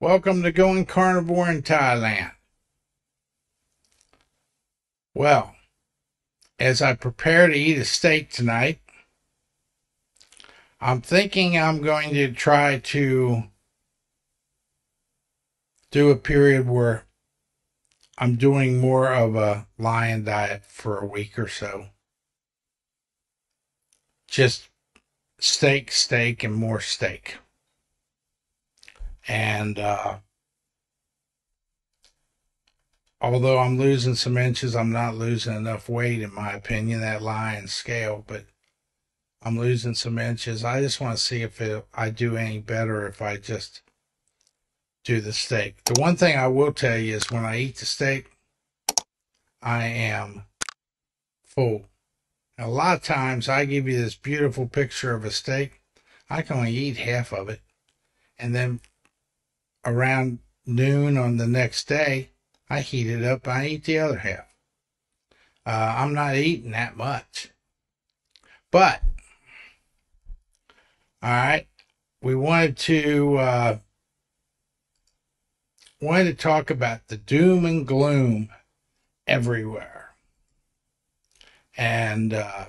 Welcome to Going Carnivore in Thailand. Well, as I prepare to eat a steak tonight, I'm thinking I'm going to try to do a period where I'm doing more of a lion diet for a week or so. Just steak, steak, and more steak. And uh, although I'm losing some inches, I'm not losing enough weight, in my opinion, that lion scale, but I'm losing some inches. I just want to see if it, I do any better if I just do the steak. The one thing I will tell you is when I eat the steak, I am full. A lot of times I give you this beautiful picture of a steak. I can only eat half of it. And then around noon on the next day, I heat it up. I eat the other half. Uh, I'm not eating that much. But, all right, we wanted to uh, wanted to talk about the doom and gloom everywhere and uh,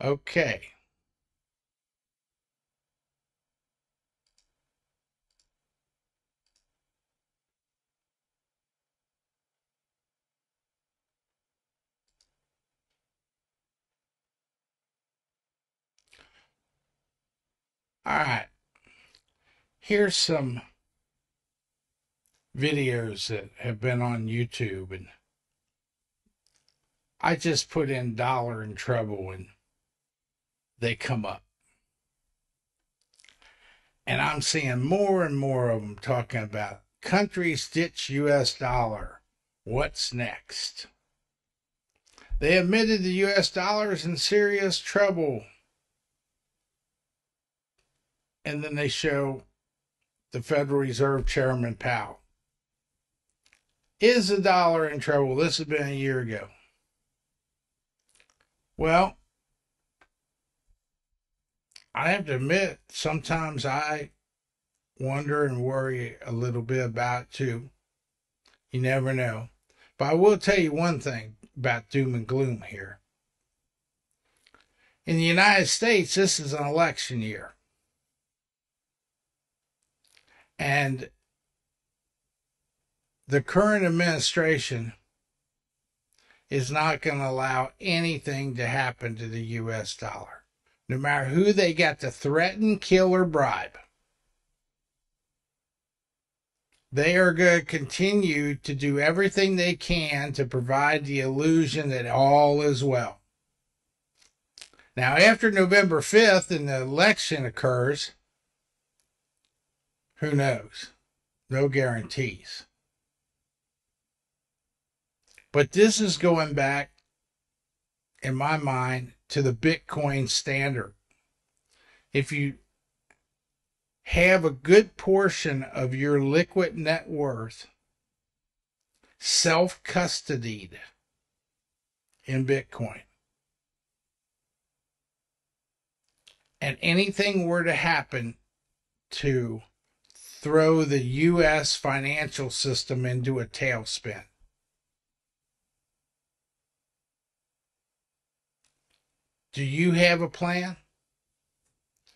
Okay. All right. Here's some videos that have been on YouTube and I just put in dollar and trouble and they come up. And I'm seeing more and more of them talking about countries ditch US dollar. What's next? They admitted the US dollar is in serious trouble. And then they show the Federal Reserve Chairman Powell. Is the dollar in trouble? This has been a year ago. Well, I have to admit, sometimes I wonder and worry a little bit about too. You never know. But I will tell you one thing about doom and gloom here. In the United States, this is an election year. And the current administration is not going to allow anything to happen to the US dollar no matter who they got to threaten, kill, or bribe. They are going to continue to do everything they can to provide the illusion that all is well. Now, after November 5th and the election occurs, who knows? No guarantees. But this is going back, in my mind, to the Bitcoin standard. If you have a good portion of your liquid net worth self custodied in Bitcoin, and anything were to happen to throw the U.S. financial system into a tailspin, Do you have a plan?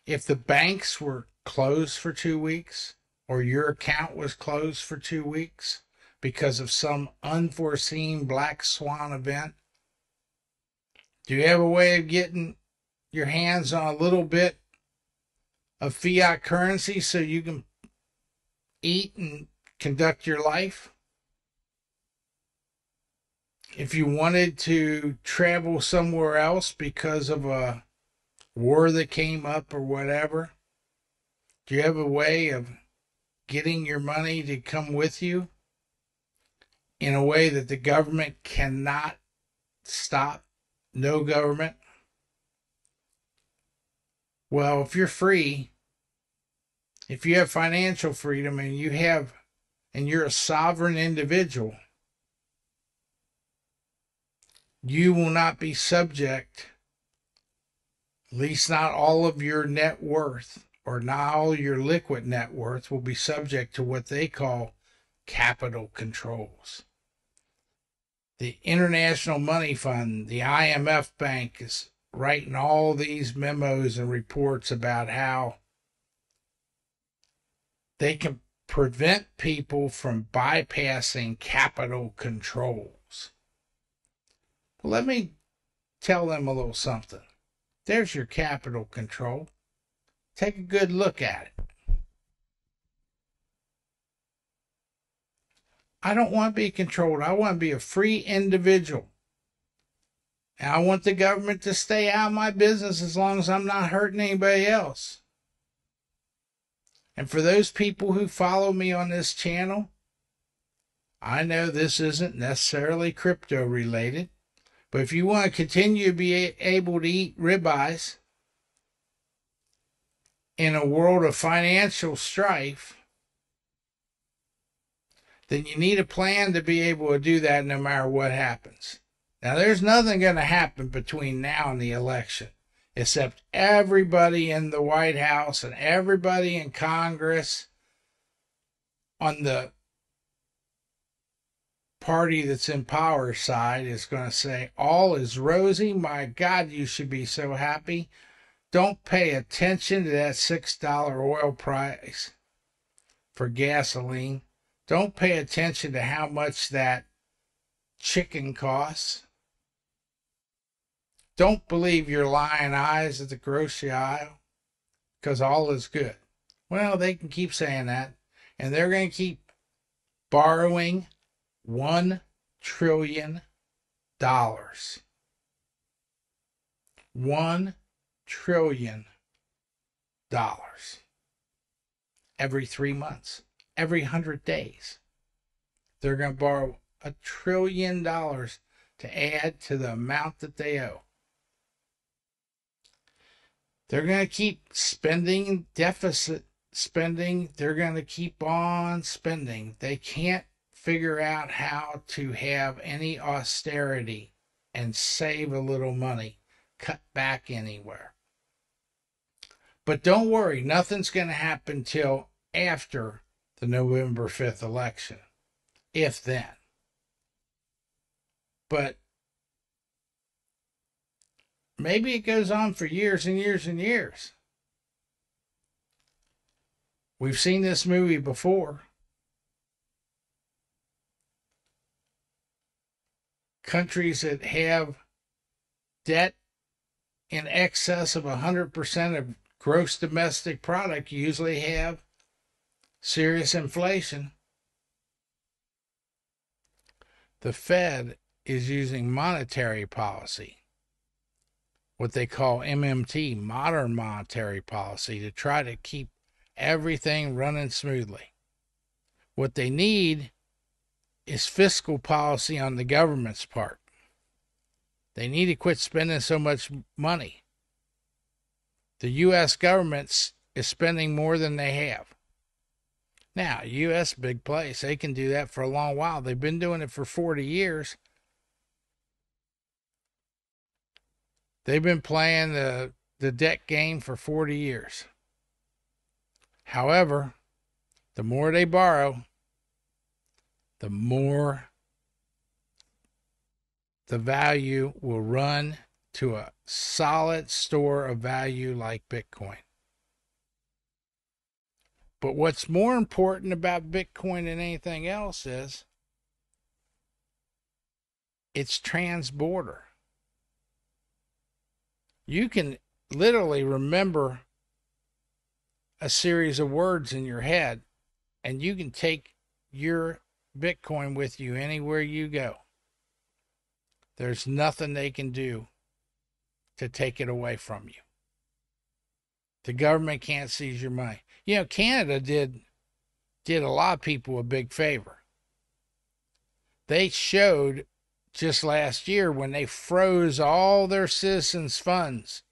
If the banks were closed for two weeks or your account was closed for two weeks because of some unforeseen black swan event, do you have a way of getting your hands on a little bit of fiat currency so you can eat and conduct your life? If you wanted to travel somewhere else because of a war that came up or whatever, do you have a way of getting your money to come with you in a way that the government cannot stop? No government? Well, if you're free, if you have financial freedom and you have and you're a sovereign individual, you will not be subject, at least not all of your net worth or not all your liquid net worth will be subject to what they call capital controls. The International Money Fund, the IMF Bank is writing all these memos and reports about how they can prevent people from bypassing capital controls. Let me tell them a little something. There's your capital control. Take a good look at it. I don't want to be controlled. I want to be a free individual. And I want the government to stay out of my business as long as I'm not hurting anybody else. And for those people who follow me on this channel, I know this isn't necessarily crypto related, but if you want to continue to be able to eat ribeyes in a world of financial strife, then you need a plan to be able to do that no matter what happens. Now, there's nothing going to happen between now and the election except everybody in the White House and everybody in Congress on the party that's in power side is going to say, All is rosy. My God, you should be so happy. Don't pay attention to that $6 oil price for gasoline. Don't pay attention to how much that chicken costs. Don't believe your lying eyes at the grocery aisle because all is good. Well, they can keep saying that, and they're going to keep borrowing $1 trillion. $1 trillion every three months, every hundred days. They're going to borrow a trillion dollars to add to the amount that they owe. They're going to keep spending deficit spending. They're going to keep on spending. They can't figure out how to have any austerity and save a little money, cut back anywhere. But don't worry, nothing's going to happen till after the November 5th election, if then. But Maybe it goes on for years and years and years. We've seen this movie before. Countries that have debt in excess of 100% of gross domestic product usually have serious inflation. The Fed is using monetary policy what they call MMT, modern monetary policy, to try to keep everything running smoothly. What they need is fiscal policy on the government's part. They need to quit spending so much money. The U.S. government is spending more than they have. Now, U.S. big place, they can do that for a long while. They've been doing it for 40 years They've been playing the, the debt game for 40 years. However, the more they borrow, the more the value will run to a solid store of value like Bitcoin. But what's more important about Bitcoin than anything else is it's transborder you can literally remember a series of words in your head and you can take your Bitcoin with you anywhere you go. there's nothing they can do to take it away from you. The government can't seize your money. You know, Canada did did a lot of people a big favor. They showed just last year when they froze all their citizens' funds.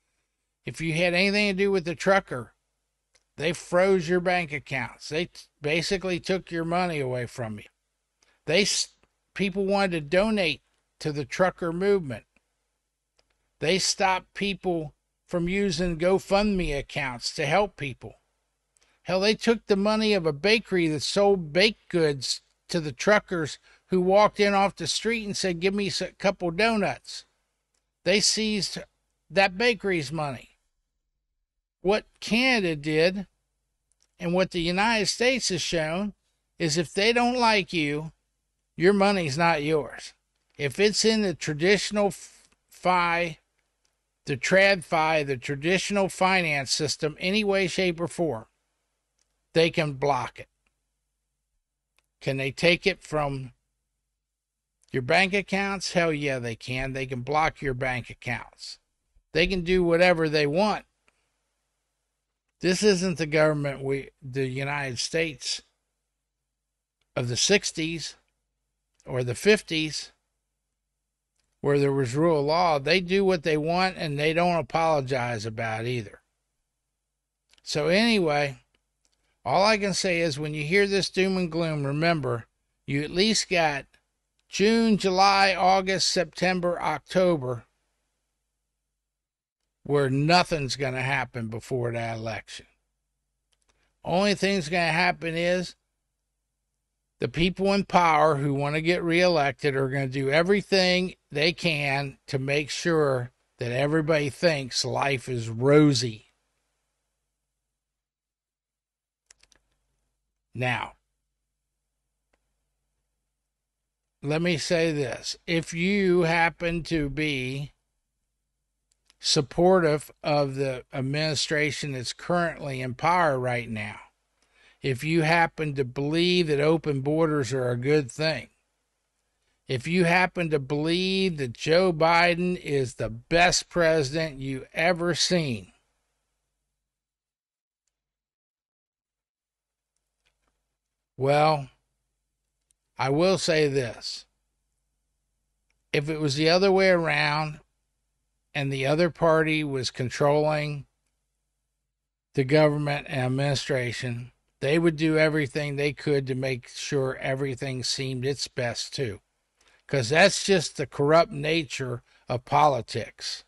If you had anything to do with the trucker, they froze your bank accounts. They t- basically took your money away from you. They people wanted to donate to the trucker movement. They stopped people from using GoFundMe accounts to help people. Hell, they took the money of a bakery that sold baked goods to the truckers who walked in off the street and said, Give me a couple donuts. They seized that bakery's money. What Canada did and what the United States has shown is if they don't like you, your money's not yours. If it's in the traditional FI, the TradFi, the traditional finance system, any way, shape, or form, they can block it. Can they take it from your bank accounts? Hell yeah, they can. They can block your bank accounts. They can do whatever they want. This isn't the government we the United States of the 60s or the 50s where there was rule of law. They do what they want and they don't apologize about either. So anyway, all I can say is when you hear this doom and gloom, remember you at least got June, July, August, September, October, where nothing's going to happen before that election. Only thing's going to happen is the people in power who want to get reelected are going to do everything they can to make sure that everybody thinks life is rosy. Now, let me say this. If you happen to be supportive of the administration that's currently in power right now, if you happen to believe that open borders are a good thing, if you happen to believe that Joe Biden is the best president you ever seen, well, I will say this. If it was the other way around and the other party was controlling the government and administration, they would do everything they could to make sure everything seemed its best too. Because that's just the corrupt nature of politics.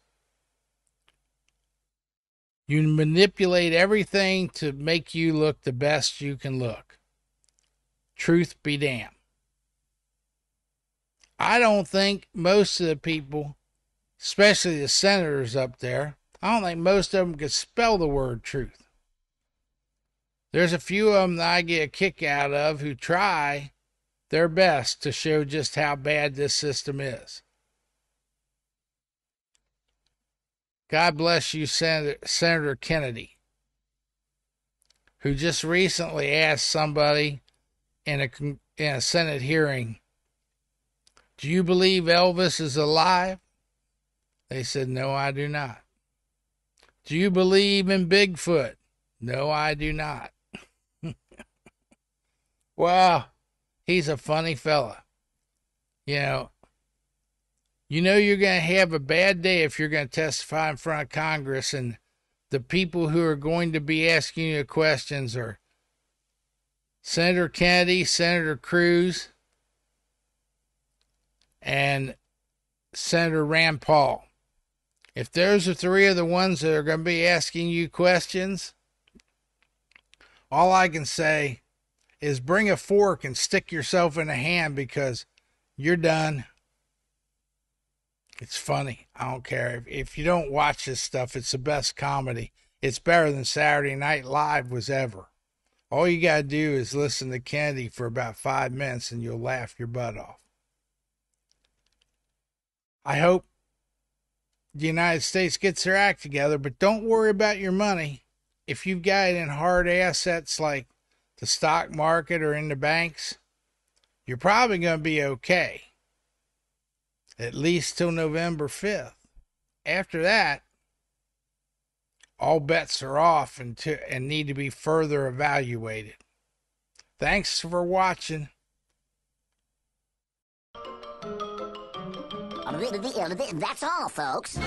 You manipulate everything to make you look the best you can look. Truth be damned. I don't think most of the people, especially the senators up there, I don't think most of them could spell the word truth. There's a few of them that I get a kick out of who try their best to show just how bad this system is. God bless you, Senator, Senator Kennedy, who just recently asked somebody in a, in a Senate hearing do you believe Elvis is alive? They said, No, I do not. Do you believe in Bigfoot? No, I do not. Well, he's a funny fella. You know, you know you're going to have a bad day if you're going to testify in front of Congress and the people who are going to be asking you questions are Senator Kennedy, Senator Cruz, and Senator Rand Paul. If those are three of the ones that are going to be asking you questions, all I can say is bring a fork and stick yourself in a hand because you're done. It's funny. I don't care. If, if you don't watch this stuff, it's the best comedy. It's better than Saturday Night Live was ever. All you got to do is listen to Kennedy for about five minutes and you'll laugh your butt off. I hope the United States gets their act together, but don't worry about your money. If you've got it in hard assets like the stock market or in the banks, you're probably going to be okay. at least till November 5th. After that, all bets are off and, to, and need to be further evaluated. Thanks for watching. That's all, folks.